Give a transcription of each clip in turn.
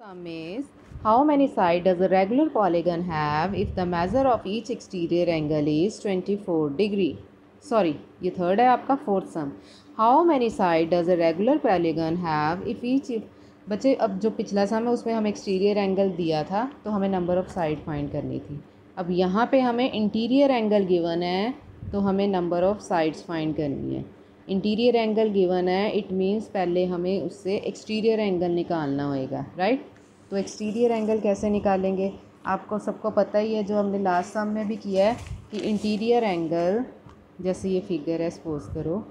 Sum is, how many sides does a regular polygon have if the measure of each exterior angle is 24 degree? Sorry ये third है आपका fourth sum how many side does a regular polygon have if each बच्चे, अब जो पिछला सम है, उसमें हमें एक्सटीरियर एंगल दिया था तो हमें नंबर ऑफ़ साइड फाइंड करनी थी. अब यहाँ पे हमें इंटीरियर एंगल गिवन है तो हमें नंबर ऑफ़ साइड्स फाइंड करनी है. इंटीरियर एंगल गिवन है इट मीन्स पहले हमें उससे एक्सटीरियर एंगल निकालना होएगा राइट तो एक्सटीरियर एंगल कैसे निकालेंगे? आपको सबको पता ही है, जो हमने लास्ट सम में भी किया है, कि इंटीरियर एंगल जैसे ये फिगर है सपोज़ करो,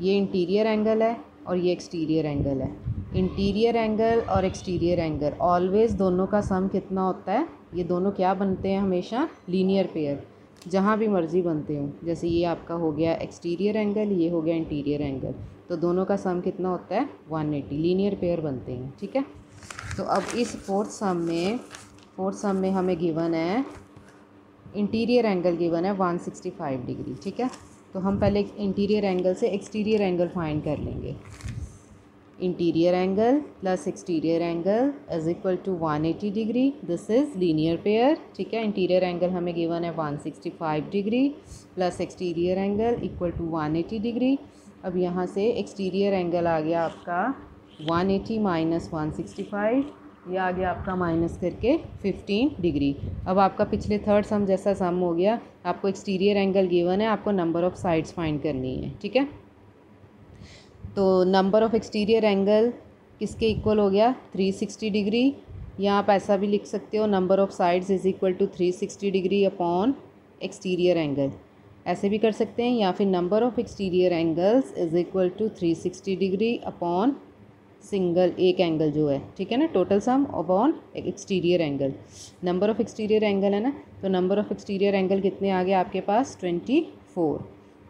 ये इंटीरियर एंगल है और ये एक्सटीरियर एंगल है। इंटीरियर एंगल और एक्सटीरियर एंगल ऑलवेज़ दोनों का सम कितना होता है? ये दोनों क्या बनते हैं हमेशा? लीनियर पेयर जहाँ भी मर्ज़ी बनते हो। जैसे ये आपका हो गया एक्सटीरियर एंगल ये हो गया इंटीरियर एंगल तो दोनों का सम कितना होता है? 180 लीनियर पेयर बनते हैं, ठीक है? तो अब इस फोर्थ सम में फोर्थ सम में हमें गिवन है इंटीरियर एंगल गिवन है 165 डिग्री ठीक है? तो हम पहले इंटीरियर एंगल से एक्सटीरियर एंगल फाइंड कर लेंगे। Interior angle plus exterior angle is equal to 180 degree this is linear pair ठीक है? इंटीरियर एंगल हमें गिवन है 165 degree plus exterior angle equal to 180 degree अब यहाँ से एक्सटीरियर एंगल आ गया आपका 180 एटी माइनस वन ये आ गया आपका माइनस करके 15 डिग्री अब आपका पिछले थर्ड सम जैसा सम हो गया, आपको एक्सटीरियर एंगल गिवन है, आपको नंबर ऑफ़ साइड्स फाइंड करनी है। ठीक है? तो नंबर ऑफ़ एक्सटीरियर एंगल किसके इक्वल हो गया? 360 डिग्री या आप ऐसा भी लिख सकते हो number of sides is equal to 360 degree upon exterior angle ऐसे भी कर सकते हैं, या फिर number of exterior angles is equal to 360 degree upon single एक एंगल जो है. ठीक है ना? Total sum upon exterior angle number of exterior angle है ना? तो नंबर ऑफ़ एक्सटीरियर एंगल कितने आ गए आपके पास? ट्वेंटी फोर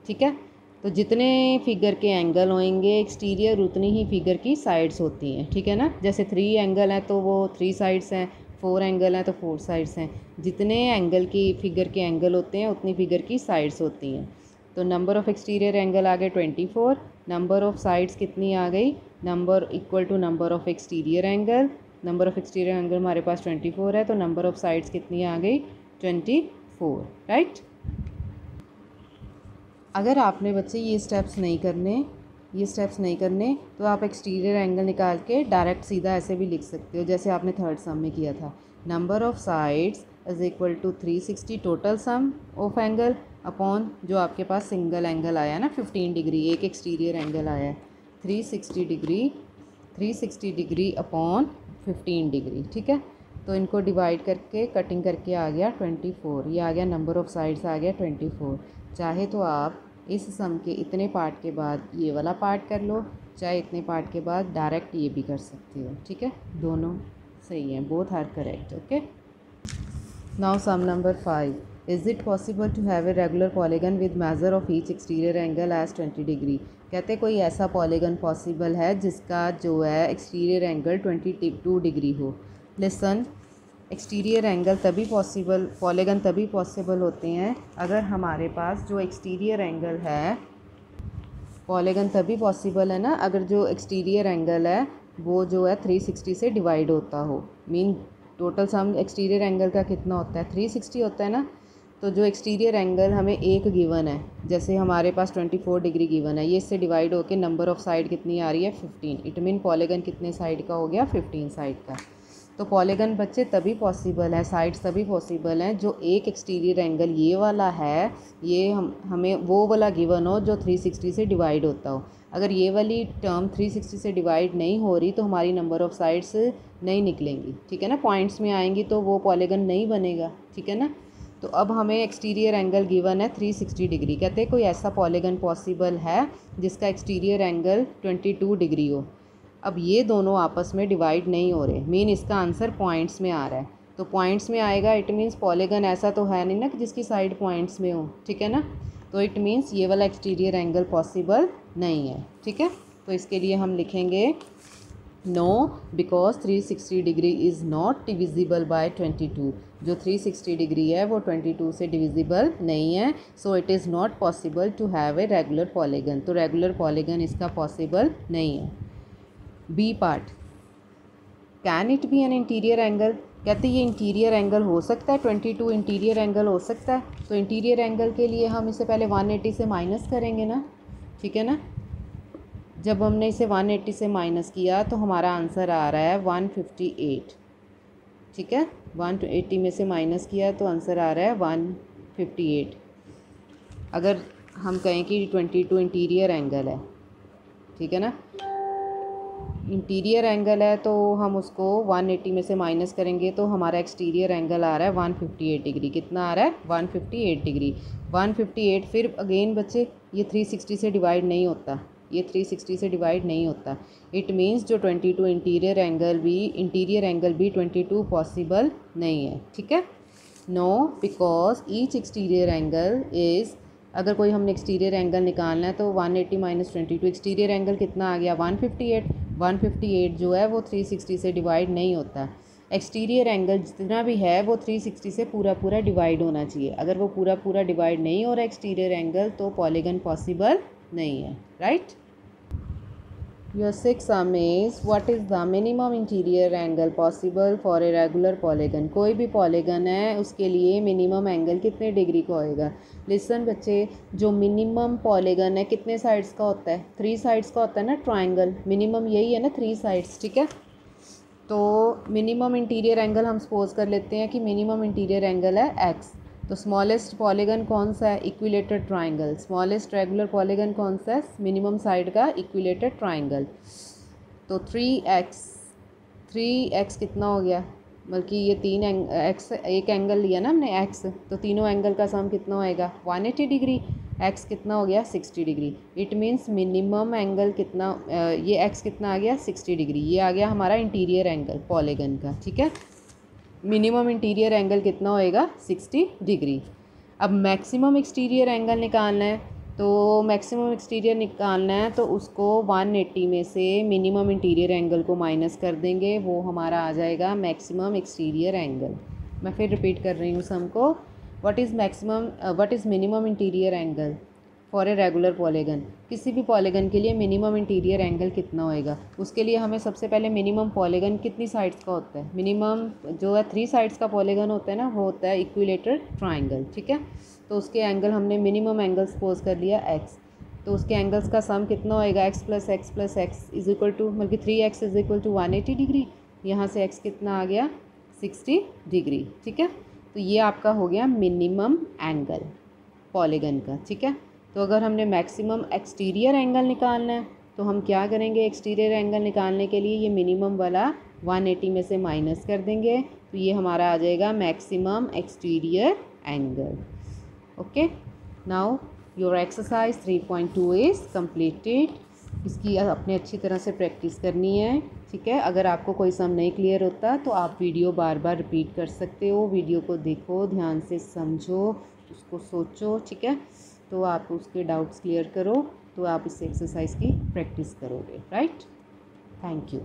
ठीक है? तो जितने फिगर के एंगल होंगे एक्सटीरियर उतनी ही फिगर की साइड्स होती हैं, ठीक है ना? जैसे थ्री एंगल हैं तो वो थ्री साइड्स हैं फोर एंगल हैं तो फोर साइड्स हैं। जितने एंगल की फिगर के एंगल होते हैं, उतनी फिगर की साइड्स होती हैं। तो नंबर ऑफ़ एक्सटीरियर एंगल आ गए twenty four number of sides कितनी आ गई? Number equal to number of exterior angle number of exterior angle हमारे पास ट्वेंटी फोर है तो नंबर ऑफ़ साइड्स कितनी आ गई? ट्वेंटी फोर राइट अगर आपने बच्चे ये स्टेप्स नहीं करने, ये स्टेप्स नहीं करने तो आप एक्सटीरियर एंगल निकाल के डायरेक्ट सीधा ऐसे भी लिख सकते हो, जैसे आपने थर्ड सम में किया था। Number of sides is equal to three sixty total sum of angle upon जो आपके पास सिंगल एंगल आया ना फिफ्टीन डिग्री एक एक्सटीरियर एंगल आया है। Three sixty degree three sixty degree upon fifteen degree ठीक है? तो इनको डिवाइड करके कटिंग करके आ गया ट्वेंटी फोर ये आ गया नंबर ऑफ़ साइड्स आ गया ट्वेंटी फोर चाहे तो आप इस सम के इतने पार्ट के बाद ये वाला पार्ट कर लो, चाहे इतने पार्ट के बाद डायरेक्ट ये भी कर सकते हो, ठीक है? दोनों सही हैं both are correct okay now sum number five is it possible to have a regular polygon with measure of each exterior angle as twenty degree कहते कोई ऐसा पॉलीगन पॉसिबल है जिसका जो है exterior angle twenty two degree हो? Listen exterior angle तभी possible polygon तभी पॉसिबल होते हैं अगर हमारे पास जो एक्सटीरियर एंगल है पॉलीगन तभी पॉसिबल है ना अगर जो एक्सटीरियर एंगल है, वो जो है 360 से डिवाइड होता हो। Mean total sum exterior angle का कितना होता है? 360 होता है ना? तो जो एक्सटीरियर एंगल हमें एक गिवन है, जैसे हमारे पास 24 डिग्री गिवन है, ये इससे डिवाइड होकर नंबर ऑफ़ साइड कितनी आ रही है? 15 इट मीन पॉलीगन कितने साइड का हो गया? 15 साइड का। तो पॉलीगन बच्चे तभी पॉसिबल है साइड्स तभी पॉसिबल हैं, जो एक एक्सटीरियर एंगल ये वाला है, ये हम, हमें वो वाला गिवन हो जो 360 से डिवाइड होता हो। अगर ये वाली टर्म 360 से डिवाइड नहीं हो रही तो हमारी नंबर ऑफ़ साइड्स नहीं निकलेंगी। ठीक है ना? पॉइंट्स में आएँगी तो वो पॉलीगन नहीं बनेगा। ठीक है ना? तो अब हमें एक्सटीरियर एंगल गिवन है 360 डिग्री कहते हैं कोई ऐसा पॉलीगन पॉसिबल है जिसका एक्सटीरियर एंगल 22 डिग्री हो। अब ये दोनों आपस में डिवाइड नहीं हो रहे। मीन इसका आंसर पॉइंट्स में आ रहा है। तो पॉइंट्स में आएगा इट मीन्स पॉलीगन ऐसा तो है नहीं ना कि जिसकी साइड पॉइंट्स में हो। ठीक है ना? तो इट मीन्स ये वाला एक्सटीरियर एंगल पॉसिबल नहीं है। ठीक है? तो इसके लिए हम लिखेंगे no because 360 degree is not divisible by 22 जो 360 डिग्री है, वो 22 से डिविजिबल नहीं है। So it is not possible to have a regular polygon तो रेगुलर पॉलीगन इसका पॉसिबल नहीं है। B part can it be an interior angle कहते ये इंटीरियर एंगल हो सकता है ट्वेंटी टू इंटीरियर एंगल हो सकता है। तो इंटीरियर एंगल के लिए हम इसे पहले वन एटी से माइनस करेंगे ना। ठीक है ना? जब हमने इसे वन एट्टी से माइनस किया तो हमारा आंसर आ रहा है वन फिफ्टी एट ठीक है? वन एट्टी में से माइनस किया तो आंसर आ रहा है वन फिफ्टी एट अगर हम कहें कि ट्वेंटी टू इंटीरियर एंगल है। ठीक है ना? इंटीरियर एंगल है तो हम उसको 180 में से माइनस करेंगे तो हमारा एक्सटीरियर एंगल आ रहा है 158 डिग्री कितना आ रहा है? 158 डिग्री 158 फिर अगेन बच्चे, ये 360 से डिवाइड नहीं होता। ये 360 से डिवाइड नहीं होता। इट मीन्स जो 22 इंटीरियर एंगल भी इंटीरियर एंगल भी 22 पॉसिबल नहीं है। ठीक है? No because each exterior angle is अगर कोई हमने एक्सटीरियर एंगल निकालना है तो 180 eighty minus twenty exterior angle कितना आ गया? 158 158 जो है, वो 360 से डिवाइड नहीं होता। एक्सटीरियर एंगल जितना भी है, वो 360 से पूरा पूरा डिवाइड होना चाहिए। अगर वो पूरा पूरा डिवाइड नहीं हो रहा एक्सटीरियर एंगल तो पॉलीगन पॉसिबल नहीं है right Your six sum is, what is the minimum interior angle possible for a regular polygon? कोई भी polygon है, उसके लिए मिनिमम एंगल कितने डिग्री का होएगा? लिसन बच्चे, जो मिनिमम पॉलीगन है, कितने साइड्स का होता है? थ्री साइड्स का होता है ना ट्राइंगल मिनिमम यही है ना थ्री साइड्स ठीक है? तो मिनिमम इंटीरियर एंगल हम सपोज़ कर लेते हैं कि मिनिमम इंटीरियर एंगल है एक्स तो स्मॉलेस्ट पॉलीगन कौन सा है? Equilateral triangle smallest regular polygon कौन सा है? मिनिमम साइड का इक्विलेटेड ट्राइंगल तो थ्री एक्स थ्री एक्स कितना हो गया? बल्कि ये तीन एंग एक्स एक एंगल लिया ना हमने एक्स तो तीनों एंगल का सम कितना होएगा? वन एटी डिग्री एक्स कितना हो गया? Sixty degree it means minimum angle कितना ये एक्स कितना आ गया? सिक्सटी डिग्री ये आ गया हमारा इंटीरियर एंगल पॉलीगन का, ठीक है? मिनिमम इंटीरियर एंगल कितना होएगा? सिक्सटी डिग्री अब मैक्सिमम एक्सटीरियर एंगल निकालना है। तो मैक्सिमम एक्सटीरियर निकालना है तो उसको 180 में से मिनिमम इंटीरियर एंगल को माइनस कर देंगे, वो हमारा आ जाएगा मैक्सिमम एक्सटीरियर एंगल मैं फिर रिपीट कर रही हूँ सम को. What is maximum what is minimum interior angle for a regular polygon किसी भी पॉलीगन के लिए मिनिमम इंटीरियर एंगल कितना होएगा? उसके लिए हमें सबसे पहले मिनिमम पॉलीगन कितनी साइड्स का होता है? मिनिमम जो है थ्री साइड्स का पॉलीगन होता है ना, वो होता है इक्विलेटर ट्राइंगल ठीक है? तो उसके एंगल हमने मिनिमम एंगल सपोज़ कर लिया एक्स तो उसके एंगल्स का सम कितना होएगा? X plus x plus x is equal to बल्कि three x is equal to one eighty degree यहाँ से एक्स कितना आ गया? सिक्सटी डिग्री ठीक है? तो ये आपका हो गया मिनिमम एंगल पॉलीगन का, ठीक है? तो अगर हमने मैक्सिमम एक्सटीरियर एंगल निकालना है तो हम क्या करेंगे एक्सटीरियर एंगल निकालने के लिए? ये मिनिमम वाला 180 में से माइनस कर देंगे तो ये हमारा आ जाएगा maximum exterior angle okay now your exercise 3.2 is completed इसकी अपने अच्छी तरह से प्रैक्टिस करनी है, ठीक है? अगर आपको कोई सम नहीं क्लियर होता तो आप वीडियो बार बार रिपीट कर सकते हो वीडियो को देखो, ध्यान से समझो, उसको सोचो, ठीक है? तो आप उसके डाउट्स क्लियर करो तो आप इस एक्सरसाइज की प्रैक्टिस करोगे राइट थैंक यू